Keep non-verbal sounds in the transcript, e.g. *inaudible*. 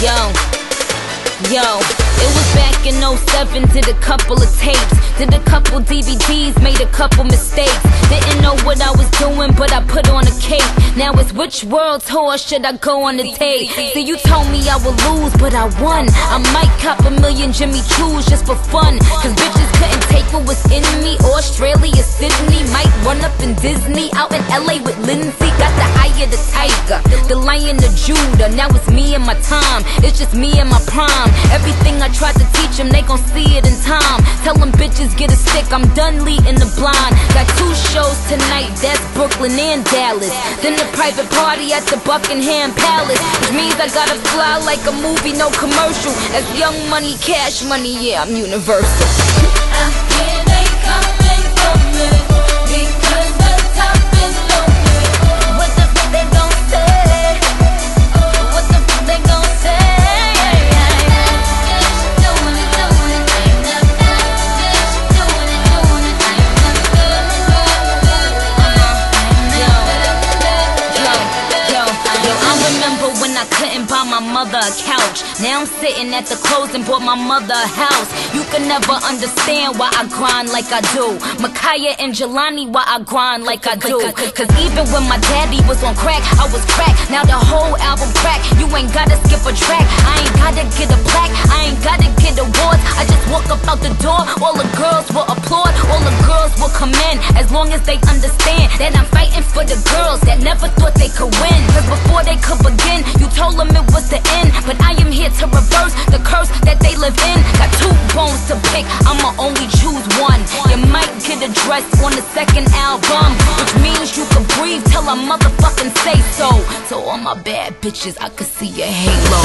Yo, yo. It was back in 07, did a couple of tapes Did a couple DVDs, made a couple mistakes Didn't know what I was doing, but I put on a cape. Now it's which world tour should I go on the tape? See, you told me I would lose, but I won I might cop a million Jimmy Choo's just for fun Cause bitches couldn't take what was in me Australia, Sydney run up in Disney. Out in LA with Lindsay, got the eye of the tiger, the lion of Judah. Now it's me and my time, it's just me and my prime. Everything I tried to teach them, they gon' see it in time. Tell them bitches get a stick, I'm done leading the blind. Got two shows tonight, that's Brooklyn and Dallas. Then the private party at the Buckingham Palace, which means I gotta fly like a movie, no commercial. As young money, cash money, yeah, I'm universal. *laughs* my mother a couch. Now I'm sitting at the clothes and bought my mother a house. You can never understand why I grind like I do. Micaiah and Jelani, why I grind like I do. Cause even when my daddy was on crack, I was crack. Now the whole album crack. You ain't gotta skip a track. I ain't gotta long as they understand that I'm fighting for the girls that never thought they could win. Cause before they could begin, you told them it was the end. But I am here to reverse the curse that they live in. Got two bones to pick, I'ma only choose one. You might get addressed on the second album, which means you can breathe till I motherfucking say so. So all my bad bitches, I could see your halo.